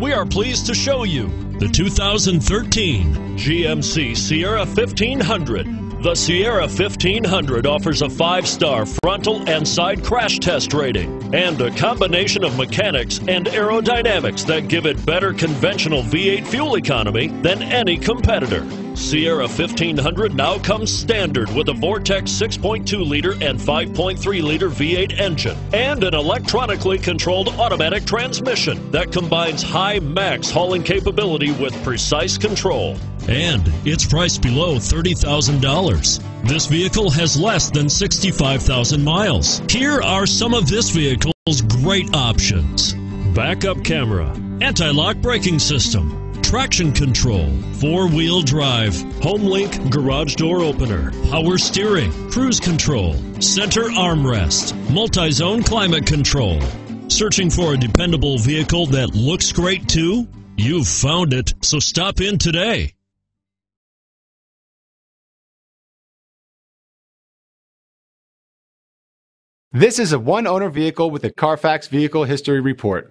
We are pleased to show you the 2013 GMC Sierra 1500. The Sierra 1500 offers a five star frontal and side crash test rating and a combination of mechanics and aerodynamics that give it better conventional V8 fuel economy than any competitor. Sierra 1500 now comes standard with a Vortec 6.2 liter and 5.3 liter V8 engine and an electronically controlled automatic transmission that combines high max hauling capability with precise control. And it's priced below $30,000. This vehicle has less than 65,000 miles. Here are some of this vehicle's great options backup camera, anti lock braking system traction control, four wheel drive, HomeLink garage door opener, power steering, cruise control, center armrest, multi zone climate control. Searching for a dependable vehicle that looks great too? You've found it, so stop in today. This is a one owner vehicle with a Carfax Vehicle History Report.